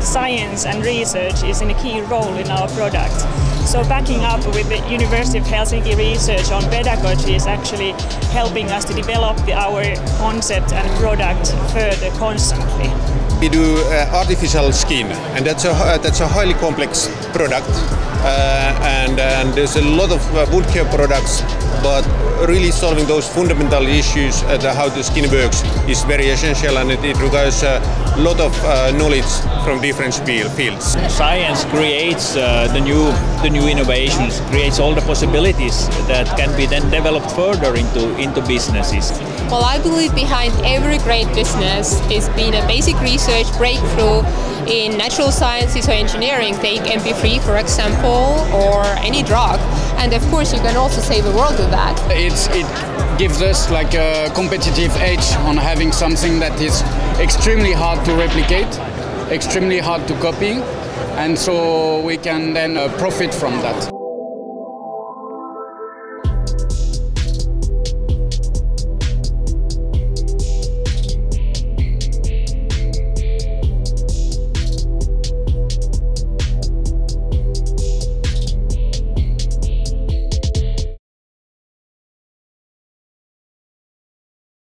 Science and research is in a key role in our product. So backing up with the University of Helsinki research on pedagogy is actually helping us to develop our concept and product further constantly. We do uh, artificial skin, and that's a uh, that's a highly complex product, uh, and, and there's a lot of uh, wound care products, but really solving those fundamental issues, uh, the, how the skin works, is very essential, and it, it requires a lot of uh, knowledge from different fields. Science creates the new the new innovations, creates all the possibilities that can be then developed further into into businesses. Well, I believe behind every great business is being a basic research breakthrough in natural sciences or engineering. Take MP3, for example, or any drug. And of course, you can also save the world with that. It's, it gives us like a competitive edge on having something that is extremely hard to replicate, extremely hard to copy, and so we can then uh, profit from that.